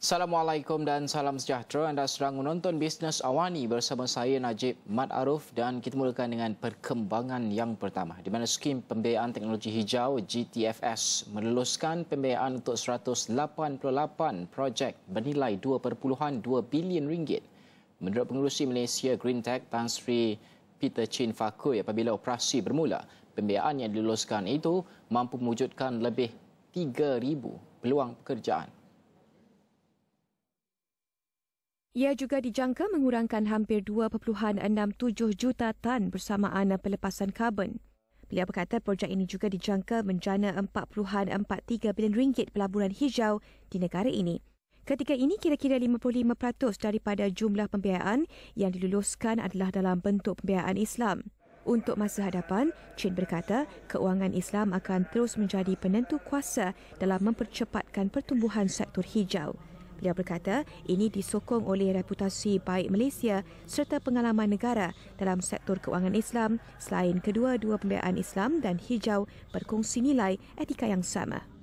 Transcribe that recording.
Assalamualaikum dan salam sejahtera. Anda sedang menonton Bisnes Awani bersama saya Najib Mat Aruf dan kita mulakan dengan perkembangan yang pertama di mana skim pembiayaan teknologi hijau GTFS meluluskan pembiayaan untuk 188 projek bernilai 2.2 bilion ringgit. Menurut pengurusi Malaysia Green Tech Tan Sri Peter Chin Fakui apabila operasi bermula, pembiayaan yang diluluskan itu mampu mewujudkan lebih 3,000 peluang pekerjaan. Ia juga dijangka mengurangkan hampir 2.67 juta tan bersamaan pelepasan karbon. Beliau berkata projek ini juga dijangka menjana 4.43 bilion ringgit pelaburan hijau di negara ini. Ketika ini kira-kira 55% daripada jumlah pembiayaan yang diluluskan adalah dalam bentuk pembiayaan Islam. Untuk masa hadapan, Chin berkata keuangan Islam akan terus menjadi penentu kuasa dalam mempercepatkan pertumbuhan sektor hijau. Beliau berkata ini disokong oleh reputasi baik Malaysia serta pengalaman negara dalam sektor keuangan Islam selain kedua-dua pembiayaan Islam dan hijau berkongsi nilai etika yang sama.